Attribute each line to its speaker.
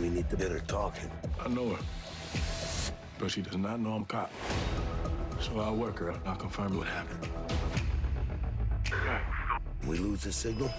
Speaker 1: We need to get her talking.
Speaker 2: I know her. But she does not know I'm cop. So I'll work her. I'll confirm what happened.
Speaker 1: We lose the signal,